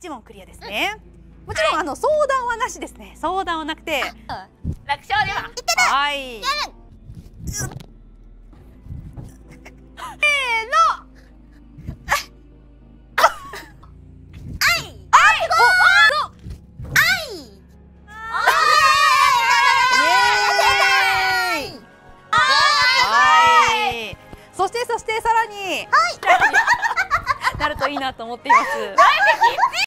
一問クリアですね、もちろん、あの相談はなしですね。相談はなくて。楽勝では。はい。せーの。はい。そしてそしてさらに、はい、なるといいなと思っています。